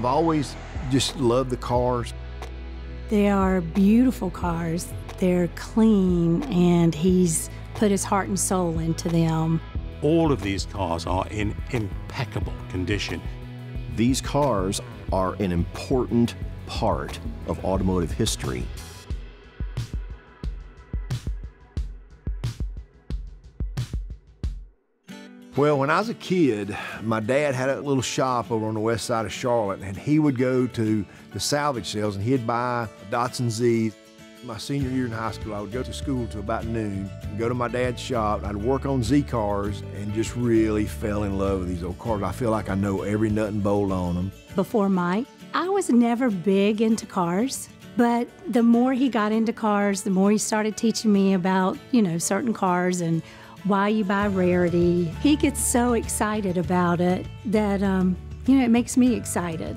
I've always just loved the cars. They are beautiful cars. They're clean, and he's put his heart and soul into them. All of these cars are in impeccable condition. These cars are an important part of automotive history. Well, when I was a kid, my dad had a little shop over on the west side of Charlotte, and he would go to the salvage sales and he'd buy Datsun Z. My senior year in high school, I would go to school till about noon, go to my dad's shop. I'd work on Z cars and just really fell in love with these old cars. I feel like I know every nut and bolt on them. Before Mike, I was never big into cars. But the more he got into cars, the more he started teaching me about, you know, certain cars and why you buy rarity. He gets so excited about it that, um, you know, it makes me excited.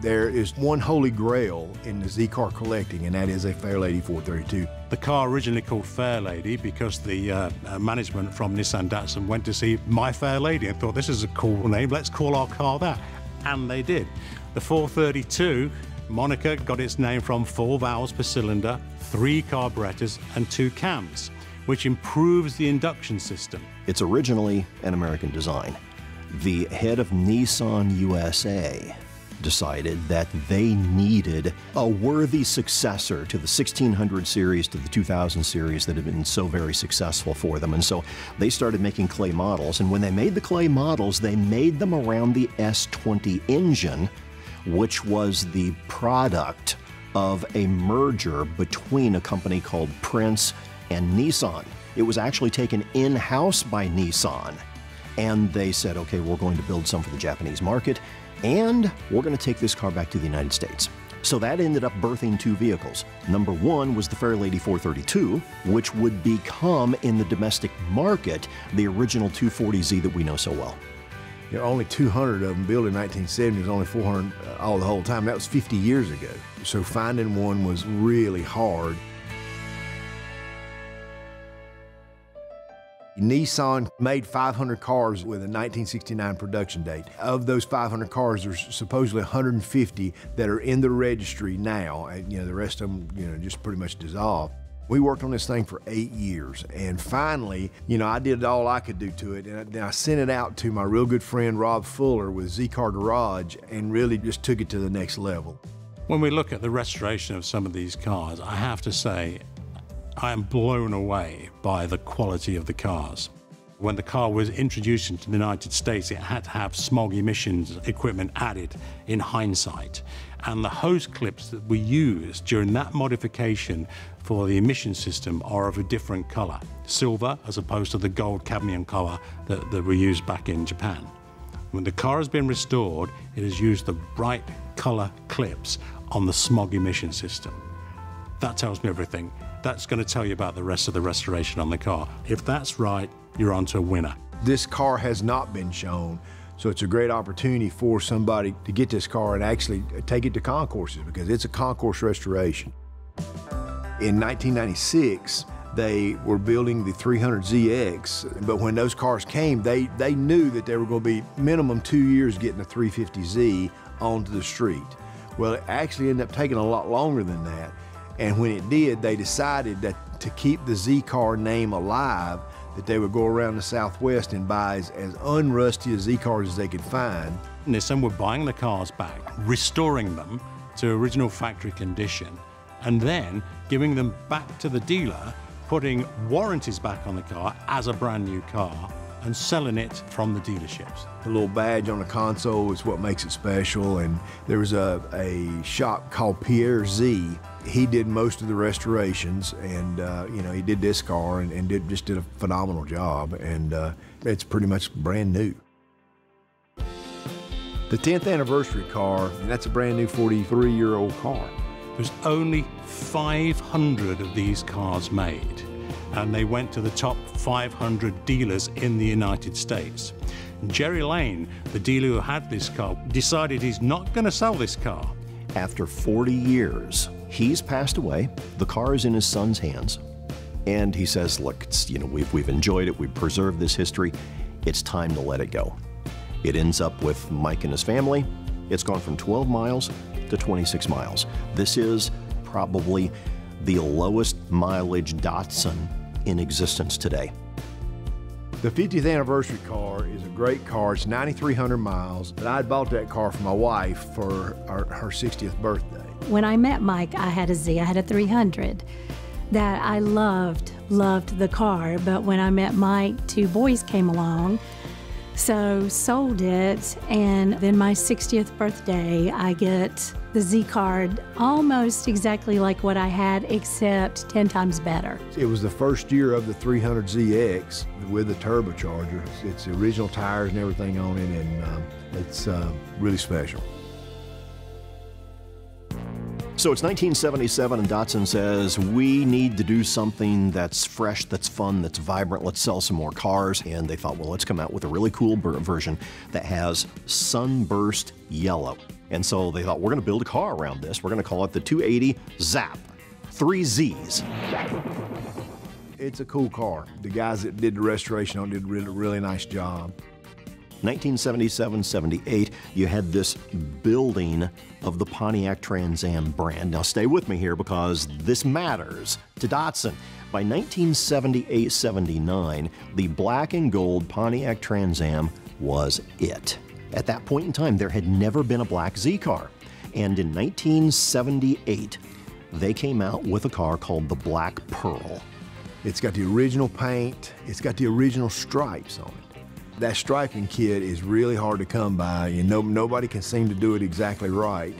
There is one holy grail in the Z car collecting, and that is a Fairlady 432. The car originally called Fairlady because the uh, uh, management from Nissan Datsun went to see My Fair Lady and thought this is a cool name, let's call our car that. And they did. The 432 moniker got its name from four valves per cylinder, three carburetors, and two cams which improves the induction system. It's originally an American design. The head of Nissan USA decided that they needed a worthy successor to the 1600 series, to the 2000 series that had been so very successful for them. And so they started making clay models. And when they made the clay models, they made them around the S20 engine, which was the product of a merger between a company called Prince and Nissan. It was actually taken in house by Nissan. And they said, okay, we're going to build some for the Japanese market, and we're going to take this car back to the United States. So that ended up birthing two vehicles. Number one was the Fairlady 432, which would become in the domestic market the original 240Z that we know so well. There are only 200 of them built in 1970. There's only 400 uh, all the whole time. That was 50 years ago. So finding one was really hard. Nissan made 500 cars with a 1969 production date. Of those 500 cars, there's supposedly 150 that are in the registry now. And, you know, the rest of them, you know, just pretty much dissolved. We worked on this thing for eight years, and finally, you know, I did all I could do to it, and then I sent it out to my real good friend Rob Fuller with Z Car Garage, and really just took it to the next level. When we look at the restoration of some of these cars, I have to say I am blown away by the quality of the cars. When the car was introduced into the United States, it had to have smog emissions equipment added in hindsight. And the hose clips that we used during that modification for the emission system are of a different color, silver as opposed to the gold cadmium color that, that we used back in Japan. When the car has been restored, it has used the bright color clips on the smog emission system. That tells me everything that's going to tell you about the rest of the restoration on the car. If that's right, you're onto a winner. This car has not been shown, so it's a great opportunity for somebody to get this car and actually take it to concourses because it's a concours restoration. In 1996, they were building the 300ZX, but when those cars came, they, they knew that they were going to be minimum two years getting the 350Z onto the street. Well, it actually ended up taking a lot longer than that. And when it did, they decided that to keep the Z car name alive, that they would go around the Southwest and buy as, as unrusty a Z cars as they could find. Nissan were buying the cars back, restoring them to original factory condition, and then giving them back to the dealer, putting warranties back on the car as a brand new car, and selling it from the dealerships. The little badge on the console is what makes it special, and there was a, a shop called Pierre Z he did most of the restorations, and uh, you know he did this car and, and, did just did a phenomenal job, and uh, it's pretty much brand new. The 10th anniversary car, and that's a brand new 43-year-old car. There's only 500 of these cars made, and they went to the top 500 dealers in the United States. Jerry Lane, the dealer who had this car, decided he's not going to sell this car. After 40 years, He's passed away. The car is in his son's hands. And he says, look, you know, we've, we've enjoyed it. We've preserved this history. It's time to let it go. It ends up with Mike and his family, It's gone from 12 miles to 26 miles. This is probably the lowest mileage Datsun in existence today. The 50th anniversary car is a great car. It's 9,300 miles, but I bought that car for my wife for her 60th birthday. When I met Mike, I had a Z, I had a 300 that I loved, loved the car. But when I met Mike, two boys came along. So sold it, and then my 60th birthday, I get the Z card almost exactly like what I had, except 10 times better. It was the first year of the 300ZX with the turbocharger. It's, the original tires and everything on it, and um, it's uh, really special. So it's 1977, and Datsun says, We need to do something that's fresh, that's fun, that's vibrant. Let's sell some more cars. And they thought, Well, let's come out with a really cool version that has sunburst yellow. And so they thought, We're going to build a car around this. We're going to call it the 280 Zap. Three Z's. It's a cool car. The guys that did the restoration on it did a really, really nice job. 1977 78, you had this building of the Pontiac Trans Am brand. Now, stay with me here because this matters to Datsun. By 1978 79, the black and gold Pontiac Trans Am was it. At that point in time, there had never been a black Z car. And in 1978, they came out with a car called the Black Pearl. It's got the original paint, it's got the original stripes on it. That striping kit is really hard to come by, and no, nobody can seem to do it exactly right.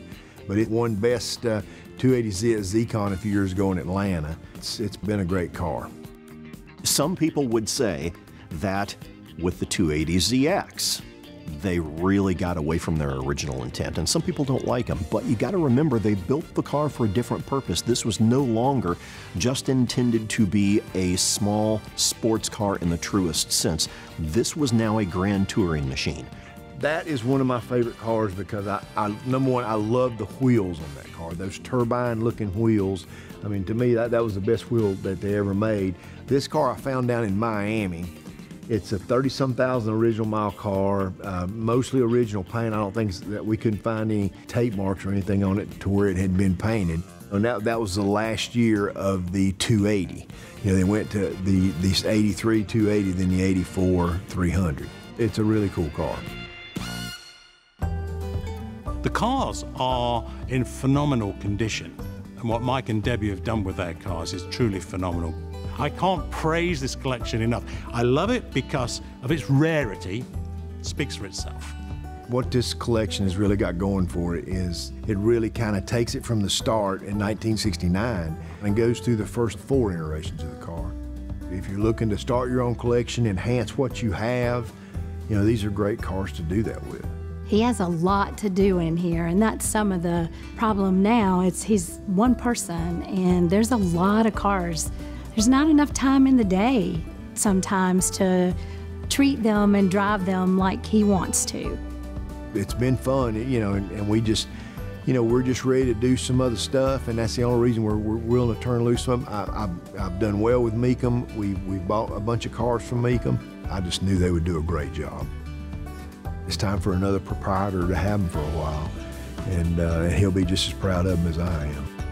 But it won best uh, 280Z at ZCon a few years ago in Atlanta. It's, it's been a great car. Some people would say that with the 280ZX, they really got away from their original intent. And some people don't like them, but you got to remember they built the car for a different purpose. This was no longer just intended to be a small sports car in the truest sense. This was now a grand touring machine. That is one of my favorite cars because I, I number one, I love the wheels on that car. Those turbine looking wheels. I mean, to me, that, that was the best wheel that they ever made. This car I found down in Miami it's a 30 some thousand original mile car, uh, mostly original paint. I don't think that we couldn't find any tape marks or anything on it to where it had been painted. And that, that was the last year of the 280. You know, they went to the, the 83 280, then the 84 300. It's a really cool car. The cars are in phenomenal condition. And what Mike and Debbie have done with their cars is truly phenomenal. I can't praise this collection enough. I love it because of its rarity, it speaks for itself. What this collection has really got going for it is it really kind of takes it from the start in 1969 and goes through the first four iterations of the car. If you're looking to start your own collection, enhance what you have, you know, these are great cars to do that with. He has a lot to do in here, and that's some of the problem now. It's he's one person, and there's a lot of cars there's not enough time in the day sometimes to treat them and drive them like he wants to. It's been fun, you know, and, and we just, you know, we're just ready to do some other stuff, and that's the only reason we're, we're willing to turn loose some. I, have I've done well with Mecum. We, we bought a bunch of cars from Mecum. I just knew they would do a great job. It's time for another proprietor to have them for a while, and, uh, and he'll be just as proud of them as I am.